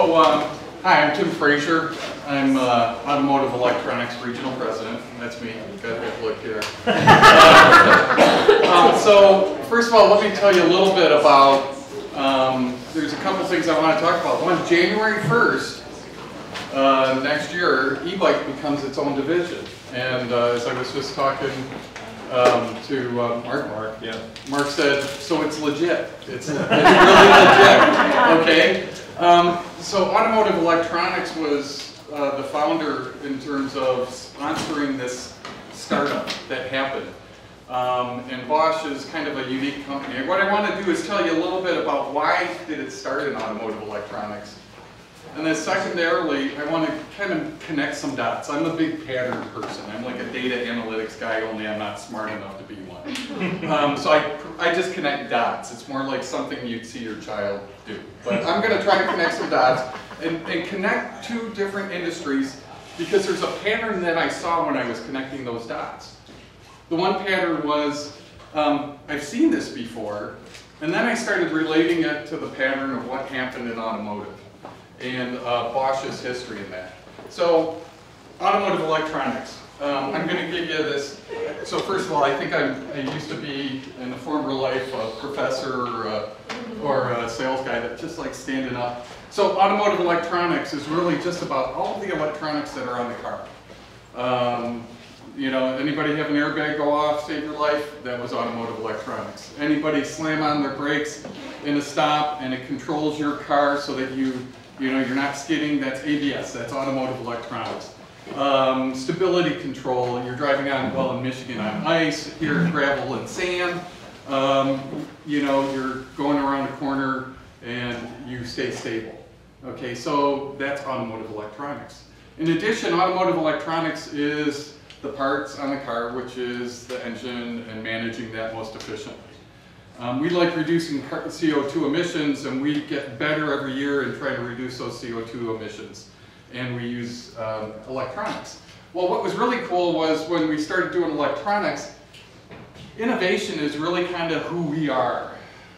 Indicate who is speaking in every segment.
Speaker 1: So, um, hi, I'm Tim Fraiser. I'm uh, Automotive Electronics Regional President. That's me. Got that look here. um, so, first of all, let me tell you a little bit about. Um, there's a couple things I want to talk about. One, January 1st uh, next year, e-bike becomes its own division. And uh, as I was just talking um, to uh, Mark, Mark, yeah, Mark said, so it's legit. It's, it's really legit. Okay. Um, so automotive electronics was uh, the founder in terms of sponsoring this startup that happened. Um, and Bosch is kind of a unique company. And what I want to do is tell you a little bit about why did it start in automotive electronics. And then secondarily, I want to kind of connect some dots. I'm a big pattern person. I'm like a data analytics guy, only I'm not smart enough to be one. Um, so I, I just connect dots. It's more like something you'd see your child do. But I'm going to try to connect some dots and, and connect two different industries because there's a pattern that I saw when I was connecting those dots. The one pattern was, um, I've seen this before, and then I started relating it to the pattern of what happened in automotive and uh, Bosch's history in that. So, automotive electronics. Um, I'm going to give you this. So first of all, I think I'm, i used to be in a former life a professor or a, or a sales guy that just likes standing up. So automotive electronics is really just about all the electronics that are on the car. Um, you know, anybody have an airbag go off, save your life? That was automotive electronics. Anybody slam on their brakes in a stop and it controls your car so that you you know, you're not skidding, that's ABS, that's automotive electronics. Um, stability control, you're driving on, well in Michigan on ice, here gravel and sand. Um, you know, you're going around a corner and you stay stable. Okay, so that's automotive electronics. In addition, automotive electronics is the parts on the car, which is the engine and managing that most efficiently. Um, we like reducing CO2 emissions and we get better every year in trying to reduce those CO2 emissions. And we use um, electronics. Well, what was really cool was when we started doing electronics, innovation is really kind of who we are.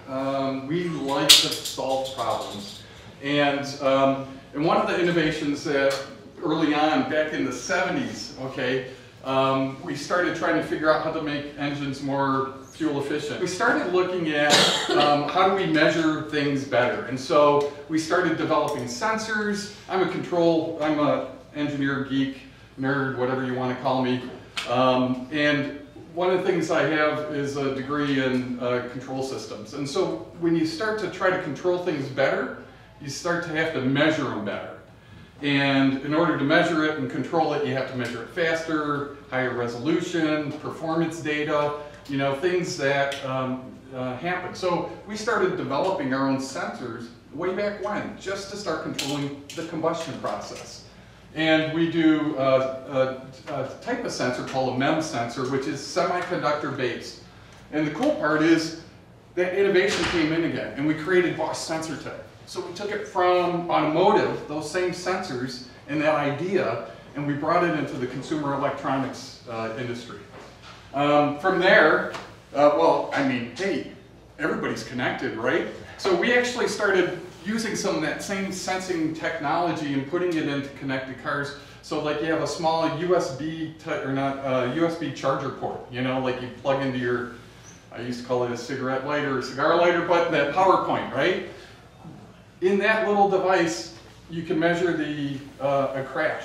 Speaker 1: Um, we like to solve problems. And, um, and one of the innovations that early on, back in the 70s, okay, um, we started trying to figure out how to make engines more fuel efficient. We started looking at um, how do we measure things better. And so we started developing sensors. I'm a control, I'm a engineer, geek, nerd, whatever you want to call me. Um, and one of the things I have is a degree in uh, control systems. And so when you start to try to control things better, you start to have to measure them better. And in order to measure it and control it, you have to measure it faster, higher resolution, performance data, you know, things that um, uh, happen. So we started developing our own sensors way back when, just to start controlling the combustion process. And we do uh, a, a, type of sensor called a MEMS sensor, which is semiconductor based. And the cool part is that innovation came in again, and we created Bosch Sensortec. So we took it from automotive, those same sensors and that idea, and we brought it into the consumer electronics uh, industry. Um, from there, uh, well, I mean, hey, everybody's connected, right? So we actually started using some of that same sensing technology and putting it into connected cars. So like you have a small USB, or not, uh, USB charger port, you know, like you plug into your, I used to call it a cigarette lighter or cigar lighter, but that power point, right? In that little device, you can measure the, uh, a crash.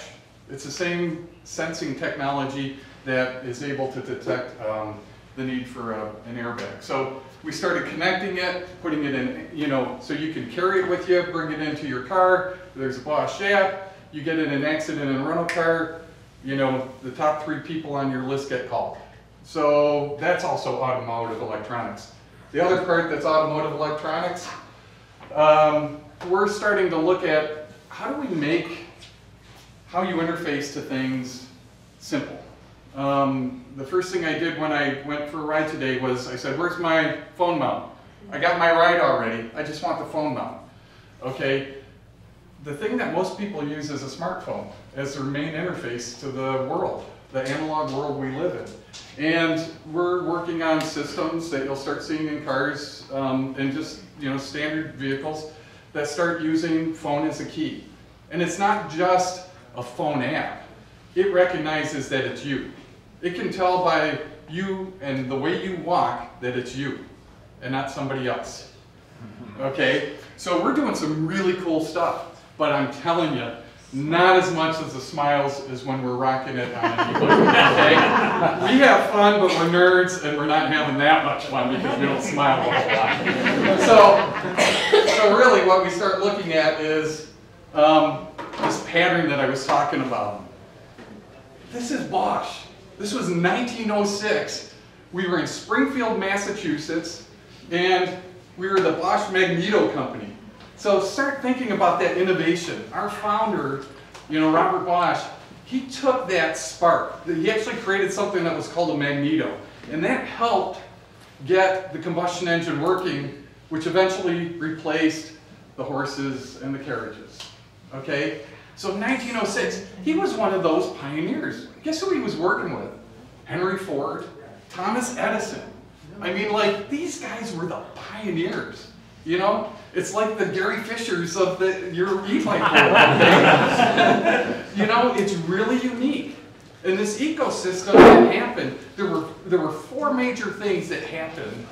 Speaker 1: It's the same sensing technology that is able to detect um, the need for a, an airbag. So we started connecting it, putting it in, you know, so you can carry it with you, bring it into your car. There's a Bosch app. You get in an accident in a rental car, you know, the top three people on your list get called. So that's also automotive electronics. The other part that's automotive electronics, um, we're starting to look at how do we make how you interface to things simple. Um, the first thing I did when I went for a ride today was I said, where's my phone mount? I got my ride already, I just want the phone mount. Okay, the thing that most people use is a smartphone as their main interface to the world, the analog world we live in. And we're working on systems that you'll start seeing in cars um, and just you know standard vehicles that start using phone as a key. And it's not just a phone app. It recognizes that it's you. It can tell by you and the way you walk that it's you and not somebody else. Okay? So we're doing some really cool stuff, but I'm telling you, not as much as the smiles as when we're rocking it on okay? We have fun, but we're nerds and we're not having that much fun because we don't smile a lot. So, so really what we start looking at is um, this pattern that I was talking about. This is Bosch. This was 1906. We were in Springfield, Massachusetts, and we were the Bosch Magneto Company. So start thinking about that innovation. Our founder, you know, Robert Bosch, he took that spark. He actually created something that was called a magneto. And that helped get the combustion engine working, which eventually replaced the horses and the carriages. Okay? So 1906, he was one of those pioneers. Guess who he was working with? Henry Ford, Thomas Edison. I mean, like, these guys were the pioneers. You know, it's like the Gary Fishers of the, your e-bike world. you know, it's really unique. In this ecosystem that happened, there were there were four major things that happened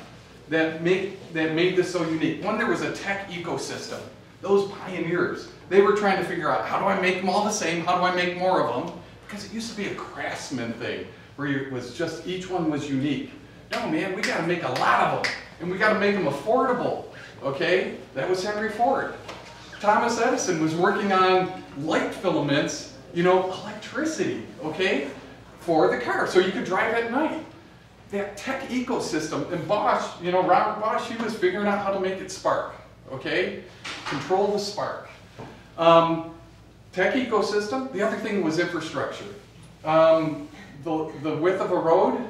Speaker 1: that make that made this so unique. One, there was a tech ecosystem. Those pioneers, they were trying to figure out how do I make them all the same? How do I make more of them? Because it used to be a craftsman thing where it was just each one was unique. No, man, we got to make a lot of them, and we got to make them affordable. Okay, that was Henry Ford. Thomas Edison was working on light filaments, you know, electricity, okay, for the car, so you could drive at night. That tech ecosystem, and Bosch, you know, Robert Bosch, he was figuring out how to make it spark, okay? Control the spark. Um, tech ecosystem, the other thing was infrastructure. Um, the, the width of a road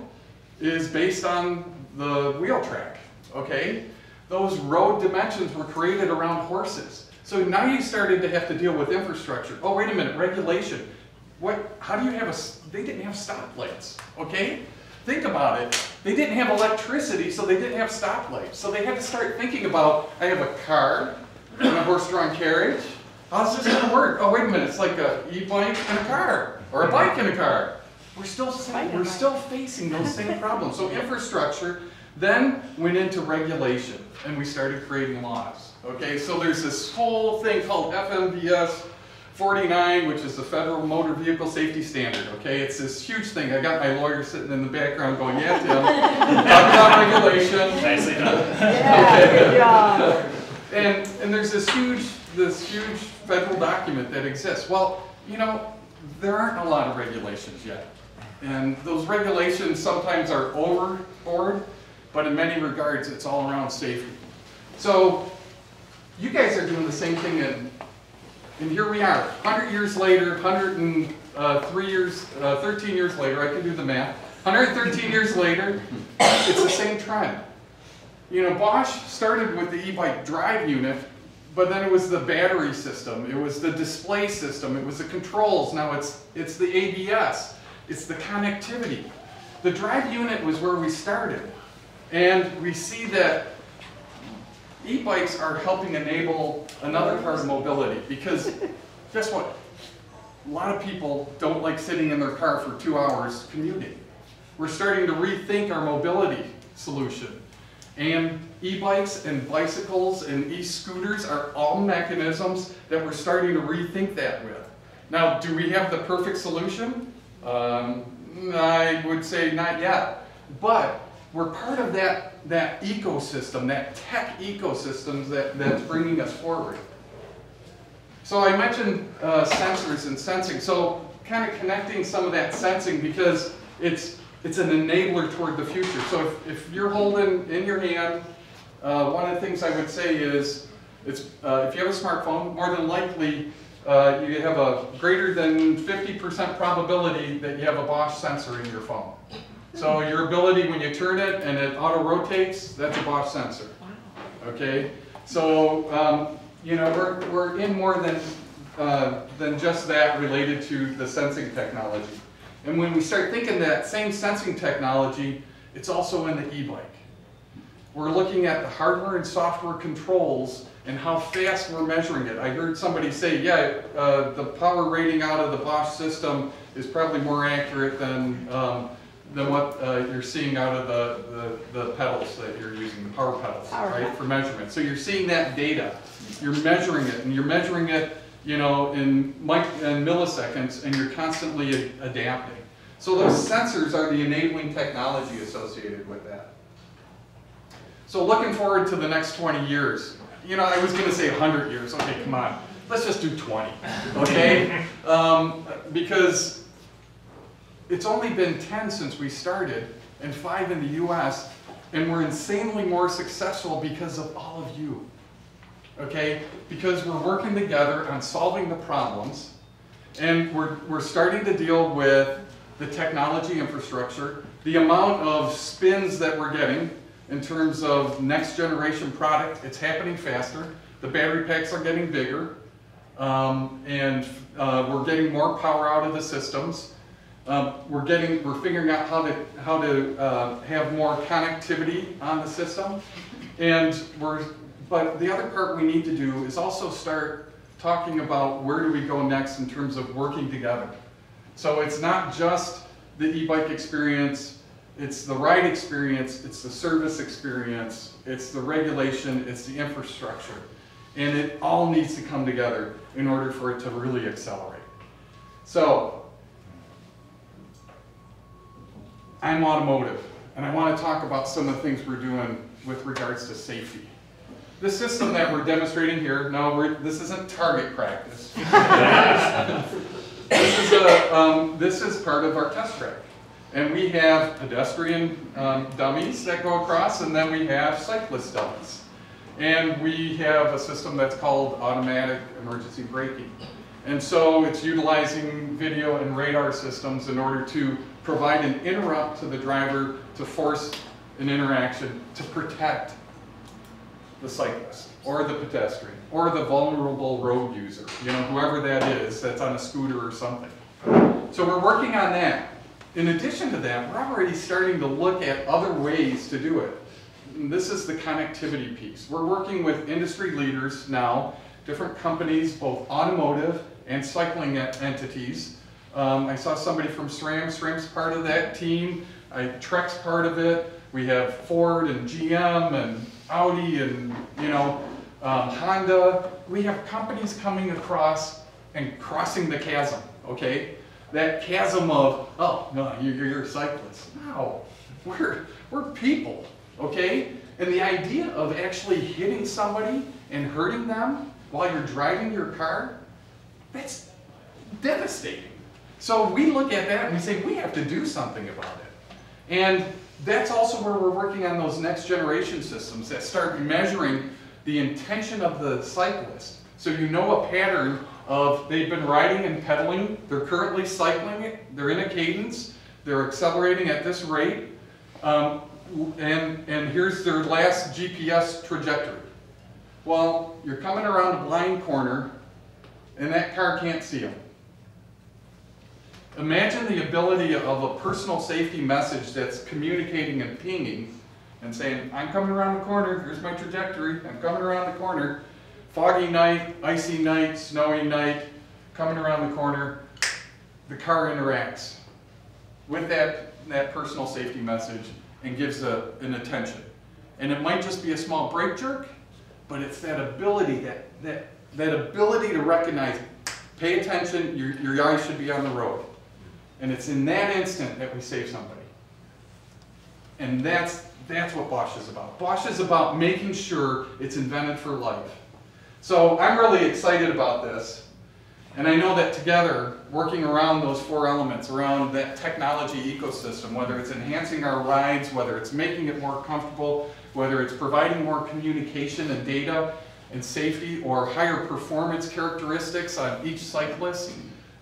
Speaker 1: is based on the wheel track, okay? those road dimensions were created around horses. So now you started to have to deal with infrastructure. Oh, wait a minute, regulation. What, how do you have a, they didn't have stoplights, okay? Think about it. They didn't have electricity, so they didn't have stoplights. So they had to start thinking about, I have a car and a horse-drawn carriage. How's this gonna work? Oh, wait a minute, it's like a e-bike and a car, or a bike and a car. We're still, we're still facing those same problems. So infrastructure then went into regulation and we started creating laws. Okay, so there's this whole thing called FMVS 49, which is the Federal Motor Vehicle Safety Standard. Okay, it's this huge thing. I got my lawyer sitting in the background going, yeah, Tim, talk about regulation.
Speaker 2: Nicely done.
Speaker 3: Yeah, good job.
Speaker 1: And, and there's this huge, this huge federal document that exists. Well, you know, there aren't a lot of regulations yet. And those regulations sometimes are overboard but in many regards, it's all around safety. So you guys are doing the same thing, and, and here we are, 100 years later, 103 uh, years, uh, 13 years later, I can do the math, 113 years later, it's the same trend. You know, Bosch started with the e-bike drive unit, but then it was the battery system, it was the display system, it was the controls, now it's, it's the ABS, it's the connectivity. The drive unit was where we started. And we see that e-bikes are helping enable another part of mobility because guess what? A lot of people don't like sitting in their car for two hours commuting. We're starting to rethink our mobility solution. And e-bikes and bicycles and e-scooters are all mechanisms that we're starting to rethink that with. Now, do we have the perfect solution? Um, I would say not yet. But we're part of that, that ecosystem, that tech ecosystem that, that's bringing us forward. So I mentioned uh, sensors and sensing. So kind of connecting some of that sensing because it's, it's an enabler toward the future. So if, if you're holding in your hand, uh, one of the things I would say is, it's, uh, if you have a smartphone, more than likely uh, you have a greater than 50% probability that you have a Bosch sensor in your phone. So your ability when you turn it and it auto rotates, that's a Bosch sensor. Okay, so um, you know we're we're in more than uh, than just that related to the sensing technology. And when we start thinking that same sensing technology, it's also in the e-bike. We're looking at the hardware and software controls and how fast we're measuring it. I heard somebody say, yeah, uh, the power rating out of the Bosch system is probably more accurate than, um, than what uh, you're seeing out of the, the, the pedals that you're using, the power pedals,
Speaker 3: Power
Speaker 1: right,
Speaker 3: pedals.
Speaker 1: for measurement. So you're seeing that data, you're measuring it, and you're measuring it, you know, in mic, in milliseconds, and you're constantly adapting. So those sensors are the enabling technology associated with that. So looking forward to the next 20 years. You know, I was gonna say 100 years, okay, come on. Let's just do 20, okay? Um, because it's only been 10 since we started, and five in the US, and we're insanely more successful because of all of you. Okay? Because we're working together on solving the problems, and we're, we're starting to deal with the technology infrastructure, the amount of spins that we're getting in terms of next generation product, it's happening faster. The battery packs are getting bigger, um, and uh, we're getting more power out of the systems. Um, we're getting, we're figuring out how to, how to uh, have more connectivity on the system. And we're, but the other part we need to do is also start talking about where do we go next in terms of working together. So it's not just the e-bike experience, it's the ride experience, it's the service experience, it's the regulation, it's the infrastructure. And it all needs to come together in order for it to really accelerate. So, I'm automotive, and I want to talk about some of the things we're doing with regards to safety. The system that we're demonstrating here, no, this isn't target practice. This is a, um, this is part of our test track. And we have pedestrian, um, dummies that go across, and then we have cyclist dummies. And we have a system that's called automatic emergency braking. And so it's utilizing video and radar systems in order to provide an interrupt to the driver to force an interaction to protect the cyclist or the pedestrian or the vulnerable road user, you know, whoever that is that's on a scooter or something. So we're working on that. In addition to that, we're already starting to look at other ways to do it. And this is the connectivity piece. We're working with industry leaders now, different companies, both automotive and cycling entities. Um, I saw somebody from SRAM, SRAM's part of that team, I, Trek's part of it. We have Ford and GM and Audi and, you know, um, Honda. We have companies coming across and crossing the chasm, okay? That chasm of, oh, no, you're, you're a cyclist. No, we're, we're people, okay? And the idea of actually hitting somebody and hurting them while you're driving your car, that's devastating. So we look at that and we say, we have to do something about it. And that's also where we're working on those next generation systems that start measuring the intention of the cyclist. So you know a pattern of they've been riding and pedaling, they're currently cycling they're in a cadence, they're accelerating at this rate, um, and, and here's their last GPS trajectory. Well, you're coming around a blind corner and that car can't see them. Imagine the ability of a personal safety message that's communicating and pinging and saying, I'm coming around the corner, here's my trajectory, I'm coming around the corner. Foggy night, icy night, snowy night, coming around the corner, the car interacts with that, that personal safety message and gives a, an attention. And it might just be a small brake jerk, but it's that ability, that, that, that ability to recognize, pay attention, your, your eyes should be on the road. And it's in that instant that we save somebody. And that's, that's what Bosch is about. Bosch is about making sure it's invented for life. So I'm really excited about this. And I know that together, working around those four elements, around that technology ecosystem, whether it's enhancing our rides, whether it's making it more comfortable, whether it's providing more communication and data and safety or higher performance characteristics on each cyclist,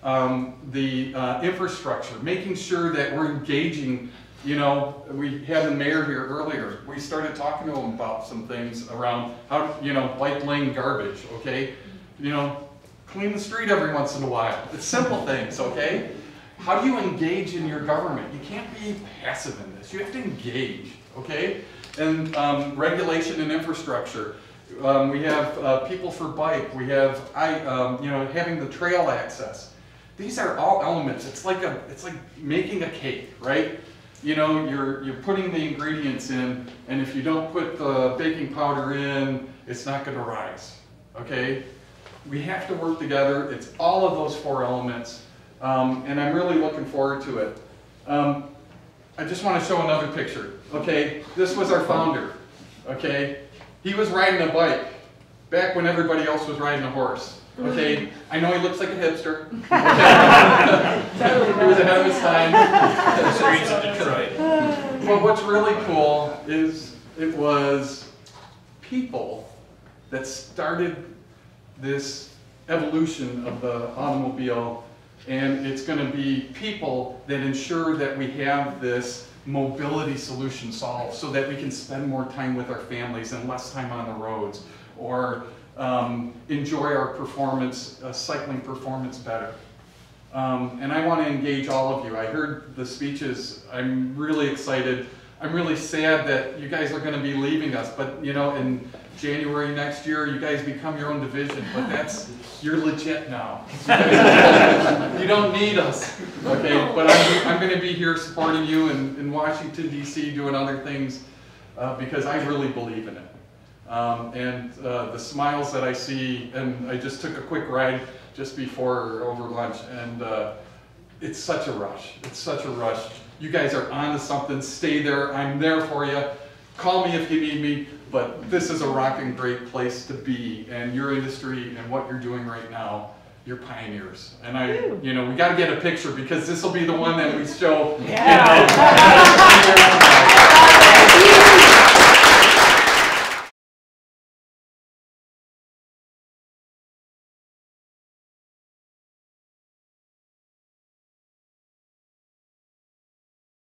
Speaker 1: um, the uh, infrastructure, making sure that we're engaging, you know, we had the mayor here earlier. We started talking to him about some things around how, you know, bike lane garbage, okay? You know, clean the street every once in a while. It's simple things, okay? How do you engage in your government? You can't be passive in this. You have to engage, okay? and um, regulation and infrastructure. Um, we have uh, people for bike. We have I, um, you know, having the trail access. These are all elements. It's like a, it's like making a cake, right? You know, you're you're putting the ingredients in, and if you don't put the baking powder in, it's not going to rise. Okay? We have to work together. It's all of those four elements, um, and I'm really looking forward to it. Um, I just want to show another picture. Okay, this was our founder. Okay, he was riding a bike back when everybody else was riding a horse. Okay, I know he looks like a hipster. Okay. he was ahead of his time.
Speaker 2: The streets of Detroit.
Speaker 1: But what's really cool is it was people that started this evolution of the automobile and it's going to be people that ensure that we have this mobility solution solved so that we can spend more time with our families and less time on the roads or um, enjoy our performance, uh, cycling performance better. Um, and I want to engage all of you. I heard the speeches. I'm really excited. I'm really sad that you guys are going to be leaving us, but you know, in January next year, you guys become your own division, but that's, you're legit now. You don't need us, okay? But I'm, I'm gonna be here supporting you in, in Washington DC, doing other things, uh, because I really believe in it. Um, and, uh, the smiles that I see, and I just took a quick ride just before, over lunch, and, uh, it's such a rush, it's such a rush. You guys are on to something, stay there, I'm there for you. Call me if you need me, but this is a rocking great place to be, and your industry and what you're doing right now, you're pioneers. And I,
Speaker 3: Whew.
Speaker 1: you know, we gotta get a picture because this will be the one that we show. you
Speaker 3: Yeah.
Speaker 1: know.